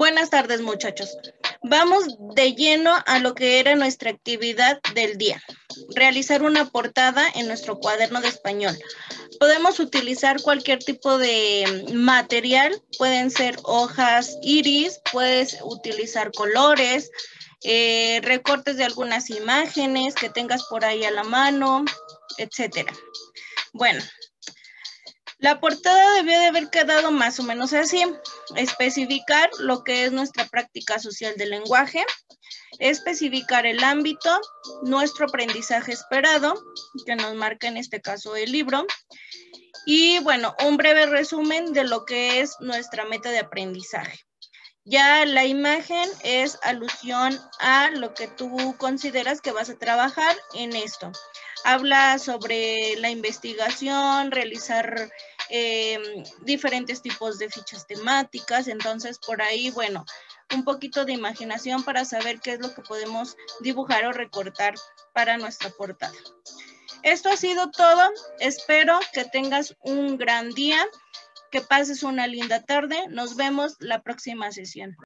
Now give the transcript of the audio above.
Buenas tardes, muchachos. Vamos de lleno a lo que era nuestra actividad del día. Realizar una portada en nuestro cuaderno de español. Podemos utilizar cualquier tipo de material. Pueden ser hojas iris, puedes utilizar colores, eh, recortes de algunas imágenes que tengas por ahí a la mano, etcétera. Bueno, la portada debió de haber quedado más o menos así. Especificar lo que es nuestra práctica social del lenguaje, especificar el ámbito, nuestro aprendizaje esperado, que nos marca en este caso el libro, y bueno, un breve resumen de lo que es nuestra meta de aprendizaje. Ya la imagen es alusión a lo que tú consideras que vas a trabajar en esto. Habla sobre la investigación, realizar em, diferentes tipos de fichas temáticas. Entonces, por ahí, bueno, un poquito de imaginación para saber qué es lo que podemos dibujar o recortar para nuestra portada. Esto ha sido todo. Espero que tengas un gran día, que pases una linda tarde. Nos vemos la próxima sesión.